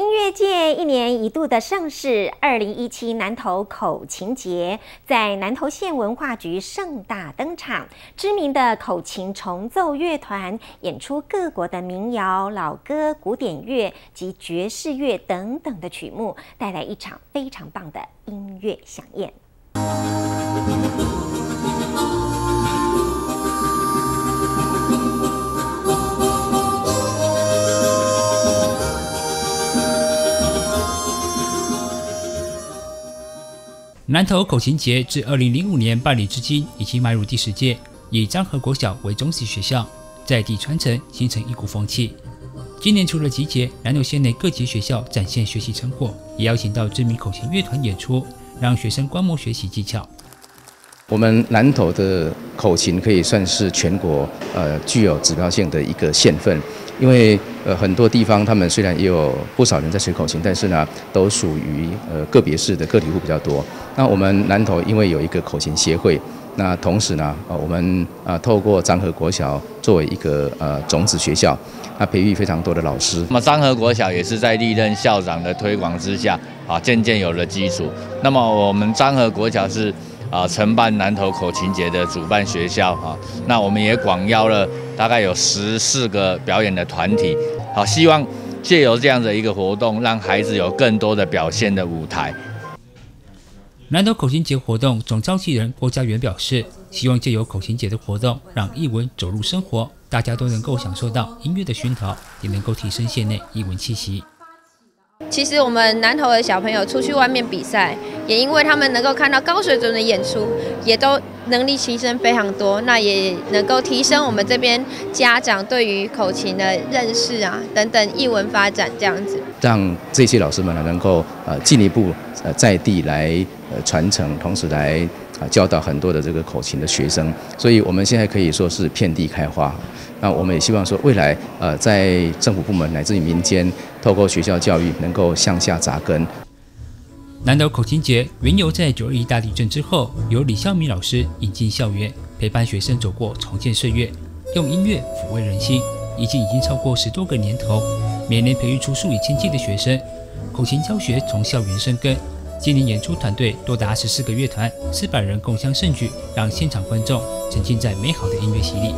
音乐界一年一度的盛事——二零一七南投口琴节，在南投县文化局盛大登场。知名的口琴重奏乐团演出各国的民谣、老歌、古典乐及爵士乐等等的曲目，带来一场非常棒的音乐飨宴。南投口琴节自二零零五年办理至今，已经迈入第十届。以张和国小为中心学校，在地传承，形成一股风气。今年除了集结南投县内各级学校展现学习成果，也邀请到知名口琴乐团演出，让学生观摩学习技巧。我们南投的口琴可以算是全国呃具有指标性的一个县份。因为呃很多地方他们虽然也有不少人在吹口琴，但是呢都属于呃个别式的个体户比较多。那我们南投因为有一个口琴协会，那同时呢呃我们啊透过漳河国小作为一个呃种子学校，那培育非常多的老师。那么漳河国小也是在历任校长的推广之下啊渐渐有了基础。那么我们漳河国小是。啊，承办南投口琴节的主办学校啊，那我们也广邀了大概有十四个表演的团体，好，希望借由这样的一个活动，让孩子有更多的表现的舞台。南投口琴节活动总召集人郭家元表示，希望借由口琴节的活动，让艺文走入生活，大家都能够享受到音乐的熏陶，也能够提升县内艺文气息。其实我们南投的小朋友出去外面比赛，也因为他们能够看到高水准的演出，也都能力提升非常多。那也能够提升我们这边家长对于口琴的认识啊，等等艺文发展这样子。让这些老师们呢，能够呃进一步呃在地来呃传承，同时来。啊，教导很多的这个口琴的学生，所以我们现在可以说是遍地开花。那我们也希望说，未来呃，在政府部门乃至于民间，透过学校教育，能够向下扎根。南岛口琴节原由在九二一大地震之后，由李孝明老师引进校园，陪伴学生走过重建岁月，用音乐抚慰人心，已经已经超过十多个年头，每年培育出数以千计的学生。口琴教学从校园生根。今年演出团队多达十四个乐团，四百人共襄盛举，让现场观众沉浸在美好的音乐洗礼。